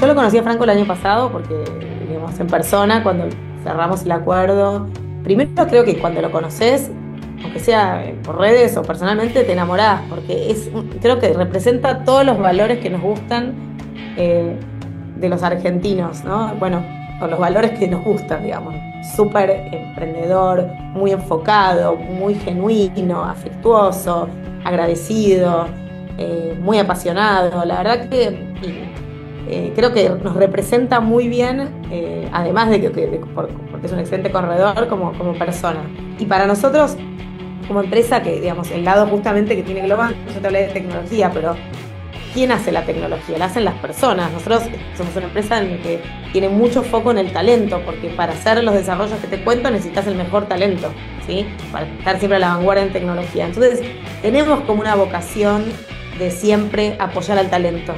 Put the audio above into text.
Yo lo conocí a Franco el año pasado porque, digamos, en persona, cuando cerramos el acuerdo. Primero creo que cuando lo conoces, aunque sea por redes o personalmente, te enamorás, porque es, creo que representa todos los valores que nos gustan eh, de los argentinos, ¿no? Bueno, o los valores que nos gustan, digamos. Súper emprendedor, muy enfocado, muy genuino, afectuoso, agradecido, eh, muy apasionado. La verdad que eh, creo que nos representa muy bien, eh, además de que, porque es un excelente corredor como, como persona. Y para nosotros, como empresa, que digamos, el lado justamente que tiene Global, yo te hablé de tecnología, pero ¿quién hace la tecnología? La hacen las personas. Nosotros somos una empresa en la que tiene mucho foco en el talento, porque para hacer los desarrollos que te cuento necesitas el mejor talento, ¿sí? Para estar siempre a la vanguardia en tecnología. Entonces, tenemos como una vocación de siempre apoyar al talento.